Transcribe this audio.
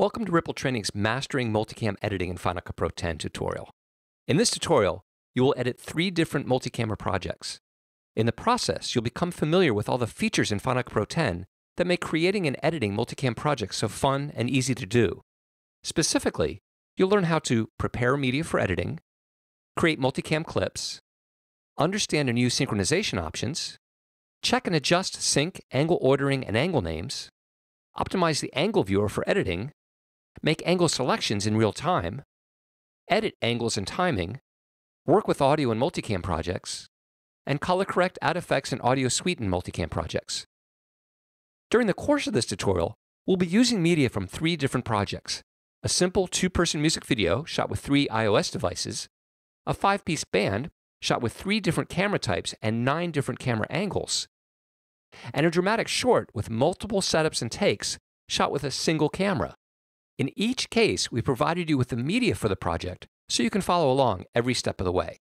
Welcome to Ripple Training's Mastering Multicam Editing in Final Cut Pro 10 tutorial. In this tutorial, you will edit three different multi-camera projects. In the process, you'll become familiar with all the features in Final Cut Pro 10 that make creating and editing multicam projects so fun and easy to do. Specifically, you'll learn how to prepare media for editing, create multicam clips, understand and use synchronization options, check and adjust sync, angle ordering, and angle names, optimize the angle viewer for editing, make angle selections in real time, edit angles and timing, work with audio and multicam projects, and color correct add effects and audio sweeten multicam projects. During the course of this tutorial, we'll be using media from three different projects. A simple two-person music video shot with three iOS devices, a five-piece band shot with three different camera types and nine different camera angles, and a dramatic short with multiple setups and takes shot with a single camera. In each case, we provided you with the media for the project so you can follow along every step of the way.